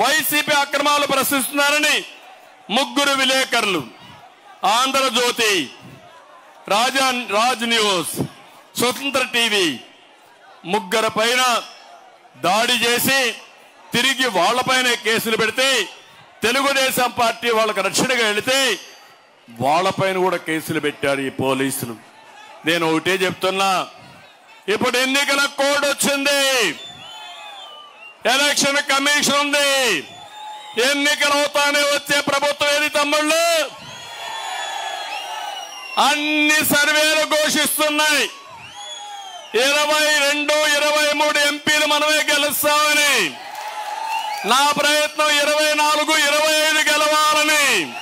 YCP అక్రమాలు ప్రశ్నిస్తున్నారని ముగ్గురు విలేకరులు. ఆంధ్రజ్యోతి రాజా రాజ్ న్యూస్ స్వతంత్ర టీవీ ముగ్గురు పైన దాడి చేసి తిరిగి వాళ్ళపైన కేసులు పెడితే తెలుగుదేశం పార్టీ వాళ్ళకు రక్షణగా వెళితే వాళ్ళపైన కూడా కేసులు పెట్టారు ఈ పోలీసులు. నేను ఒకటే చెప్తున్నా ఇప్పుడు ఎన్నికల కోడ్ వచ్చింది. ఎలక్షన్ కమిషన్ ఉంది. ఎన్నికలు అవుతానే వచ్చే ప్రభుత్వం ఏది తమ్ముళ్ళు? అన్ని సర్వేలు ఘోషిస్తున్నాయి. ఇరవై రెండు ఇరవై మూడు ఎంపీలు మనమే గెలుస్తామని. నా ప్రయత్నం ఇరవై నాలుగు ఇరవై ఐదు గెలవాలని.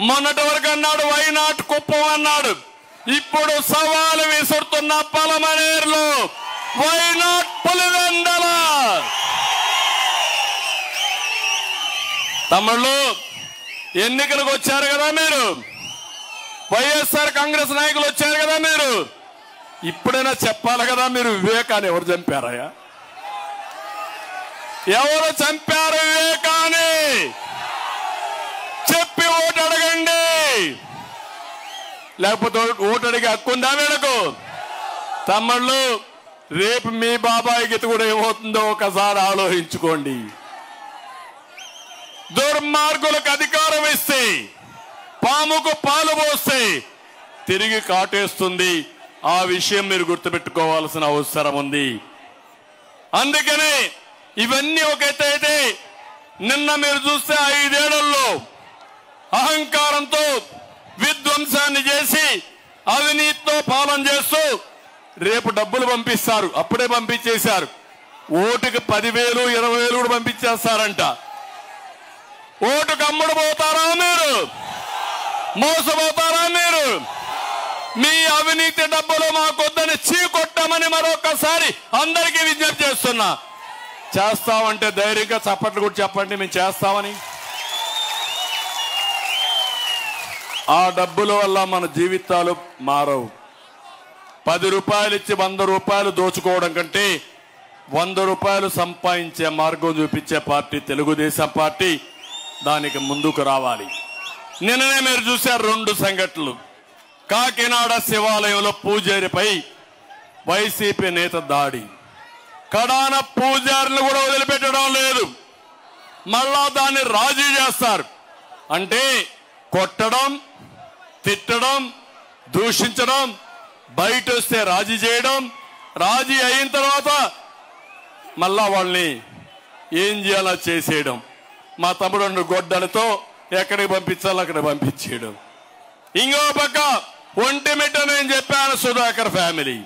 మొన్నటి వరకు అన్నాడు వైనాట్ కుప్పం అన్నాడు. ఇప్పుడు సవాలు విసురుతున్న పలమనేరులో వైనాట్ పులివెందల. తమ్ముళ్ళు ఎన్నికలకు వచ్చారు కదా మీరు? వైఎస్ఆర్ కాంగ్రెస్ నాయకులు వచ్చారు కదా మీరు? ఇప్పుడైనా చెప్పాలి కదా మీరు వివేకాన్ని ఎవరు చంపారయ్యా? ఎవరు చంపారు వివేకాన్ని? చెప్పి ఓటు అడగండి. లేకపోతే ఓటు అడిగే హక్కు ఉందా వీళ్ళకు? తమ్ముళ్ళు రేపు మీ బాబాయ్ గీత కూడా ఏమవుతుందో ఒకసారి ఆలోచించుకోండి. దుర్మార్గులకు అధికారం ఇస్తే పాముకు పాలు పోస్తే తిరిగి కాటేస్తుంది. ఆ విషయం మీరు గుర్తుపెట్టుకోవాల్సిన అవసరం ఉంది. అందుకనే ఇవన్నీ ఒక అయితే నిన్న మీరు చూస్తే ఐదేళ్ళలో అహంకారంతో విధ్వంసాన్ని చేసి అవినీతితో పాలన చేస్తూ రేపు డబ్బులు పంపిస్తారు. అప్పుడే పంపించేశారు. ఓటుకి పదివేలు ఇరవై వేలు కూడా పంపించేస్తారంట. ఓటుకు అమ్ముడు పోతారా మీరు? మోసపోతారా మీరు? మీ అవినీతి డబ్బులు మాకొద్దని చీకొట్టమని మరొకసారి అందరికీ విజ్ఞప్తి చేస్తున్నా. చేస్తామంటే ధైర్యంగా చప్పట్లు కూడా చెప్పండి మేము చేస్తామని. ఆ డబ్బుల వల్ల మన జీవితాలు మారవు. పది రూపాయలు ఇచ్చి వంద రూపాయలు దోచుకోవడం కంటే వంద రూపాయలు సంపాదించే మార్గం చూపించే పార్టీ తెలుగుదేశం పార్టీ దానికి ముందుకు రావాలి. నిన్ననే మీరు చూశారు రెండు సంఘటనలు. కాకినాడ శివాలయంలో పూజారిపై వైసీపీ నేత దాడి. కడాన పూజారిని కూడా వదిలిపెట్టడం లేదు. మళ్ళా దాన్ని రాజీ చేస్తారు. అంటే కొట్టడం తిట్టడం దూషించడం బయట వస్తే రాజీ చేయడం రాజీ అయిన తర్వాత మళ్ళా వాళ్ళని ఏం చేయాలో చేసేయడం. మా తమ్ముడు రెండు గొడ్డలతో ఎక్కడికి పంపించాలో అక్కడ పంపించేయడం. ఇంకో పక్క ఒంటిమిట్ట నేను చెప్పాను సుధాకర్ ఫ్యామిలీ.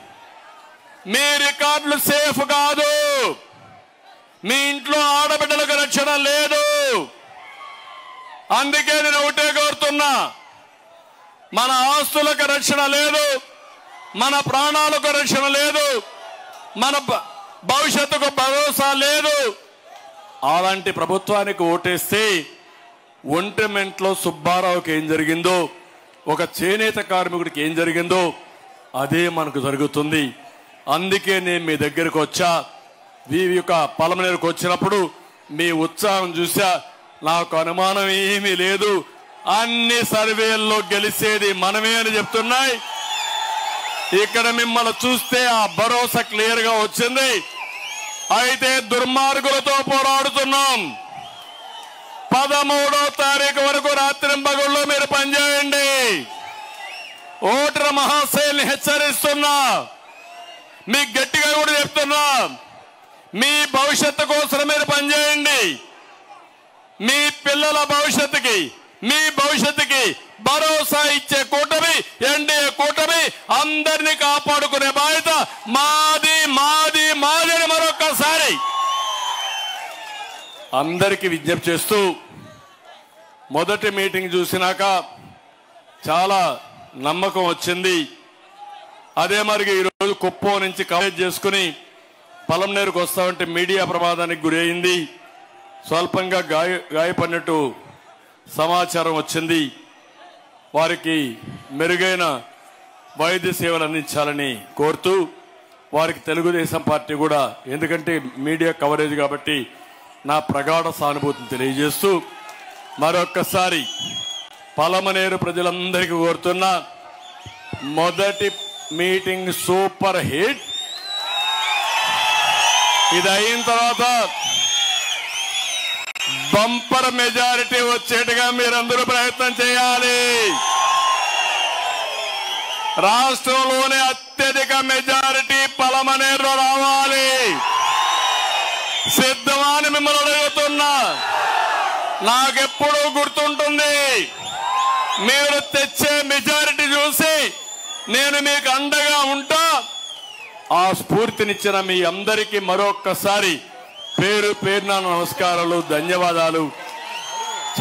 మీ రికార్డులు సేఫ్ కాదు. మీ ఇంట్లో ఆడబిడ్డలకు రక్షణ లేదు. అందుకే నేను ఒకటే కోరుతున్నా మన ఆస్తులకు రక్షణ లేదు. మన ప్రాణాలకు రక్షణ లేదు. మన భవిష్యత్తుకు భరోసా లేదు. అలాంటి ప్రభుత్వానికి ఓటేస్తే ఒంటమెంట్లో సుబ్బారావుకి ఏం జరిగిందో ఒక చేనేత కార్మికుడికి ఏం జరిగిందో అదే మనకు జరుగుతుంది. అందుకే నేను మీ దగ్గరకు వచ్చా. మీ యొక్క పలమనేరుకు వచ్చినప్పుడు మీ ఉత్సాహం చూసా. నాకు అనుమానం ఏమీ లేదు. అన్ని సర్వేల్లో గెలిచేది మనమే అని చెప్తున్నాయి. ఇక్కడ మిమ్మల్ని చూస్తే ఆ భరోసా క్లియర్గా వచ్చింది. అయితే దుర్మార్గులతో పోరాడుతున్నాం. పదమూడో తారీఖు వరకు రాత్రి రాత్రింబగుళ్ళు మీరు పనిచేయండి. ఓటర్ మహాశైల్ని హెచ్చరిస్తున్నా. మీకు గట్టిగా కూడా చెప్తున్నా. మీ భవిష్యత్తు కోసం మీరు పనిచేయండి. మీ పిల్లల భవిష్యత్తుకి మీ భవిష్యత్తుకి భరోసా ఇచ్చే కూటమి ఎన్డీఏ అందరినీ కాపాడుకునే బాధ్యత మాది మాది మాది అని మరొక్కసారి అందరికీ విజ్ఞప్తి చేస్తూ మొదటి మీటింగ్ చూసినాక చాలా నమ్మకం వచ్చింది. అదే మరి ఈరోజు కుప్పం నుంచి కవరేజ్ చేసుకుని పలంనేరుకు వస్తామంటే మీడియా ప్రమాదానికి గురి అయింది. స్వల్పంగా గాయ గాయపడినట్టు సమాచారం వచ్చింది. వారికి మెరుగైన వైద్య సేవలు అందించాలని కోరుతూ వారికి తెలుగుదేశం పార్టీ కూడా ఎందుకంటే మీడియా కవరేజ్ కాబట్టి నా ప్రగాఢ సానుభూతిని తెలియజేస్తూ మరొక్కసారి పలమనేరు ప్రజలందరికీ కోరుతున్నా మొదటి మీటింగ్ సూపర్ హిట్. ఇది అయిన తర్వాత బంపర్ మెజారిటీ వచ్చేట్టుగా మీరందరూ ప్రయత్నం చేయాలి. రాష్ట్రంలోనే అత్యధిక మెజారిటీ పలమనేరులో రావాలి. సిద్ధమాని మిమ్మల్ని అడుగుతున్నా. నాకెప్పుడూ గుర్తుంటుంది. మీరు తెచ్చే మెజారిటీ చూసి నేను మీకు అండగా ఉంటా. ఆ స్ఫూర్తినిచ్చిన మీ అందరికీ మరొక్కసారి పేరు పేరున నమస్కారాలు ధన్యవాదాలు.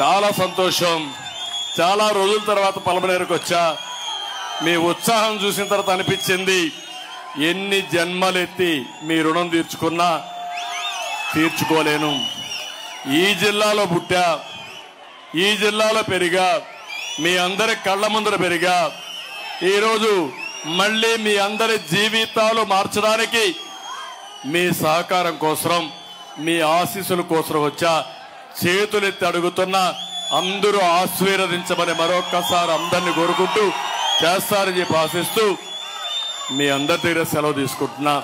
చాలా సంతోషం. చాలా రోజుల తర్వాత పలమనేరుకు వచ్చా మీ ఉత్సాహం చూసిన తర్వాత అనిపించింది ఎన్ని జన్మలెత్తి మీ రుణం తీర్చుకున్నా తీర్చుకోలేను. ఈ జిల్లాలో పుట్టా ఈ జిల్లాలో పెరిగా మీ అందరి కళ్ళ ముందర పెరిగా ఈరోజు మళ్ళీ మీ అందరి జీవితాలు మార్చడానికి మీ సహకారం కోసం మీ ఆశీస్సుల కోసం వచ్చా చేతులెత్తి అడుగుతున్నా అందరూ ఆశీర్వదించమని మరొక్కసారి అందరిని కోరుకుంటూ చేస్తారని చెప్పి ఆశిస్తూ మీ అందరి దగ్గర సెలవు తీసుకుంటున్నా.